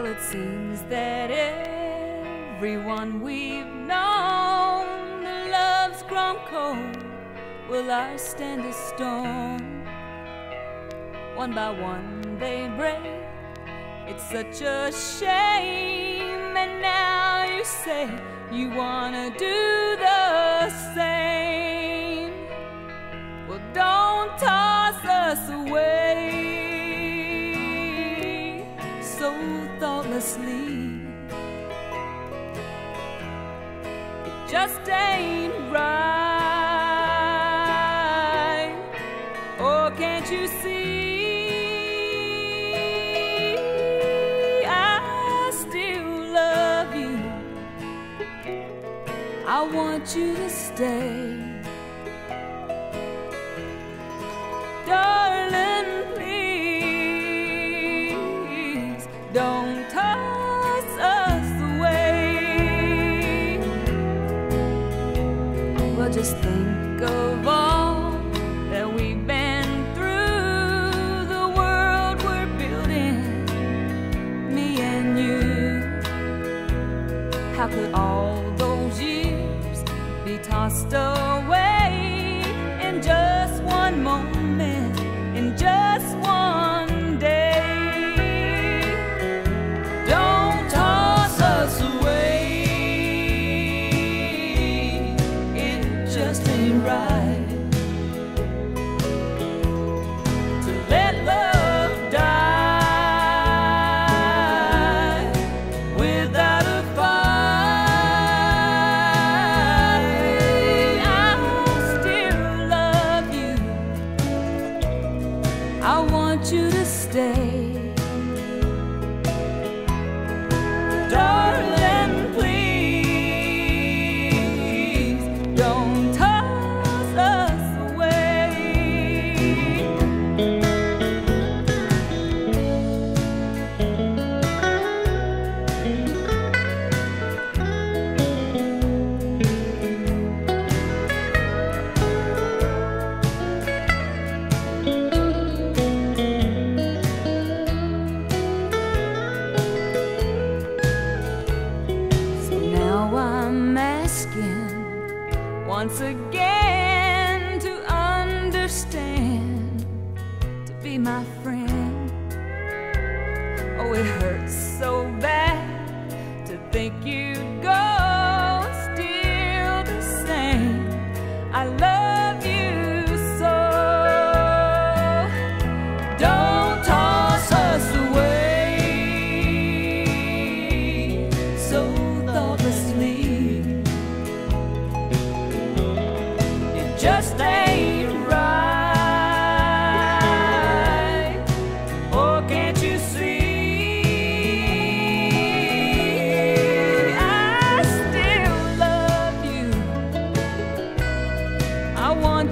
Well, it seems that everyone we've known, love's grown cold. Will ours stand a storm? One by one they break. It's such a shame, and now you say you wanna do thoughtlessly. It just ain't right. Oh, can't you see? I still love you. I want you to stay. Just think of all that we've been through, the world we're building, me and you. How could all those years be tossed away I want you to stay. skin once again to understand, to be my friend. Oh, it hurts so bad to think you.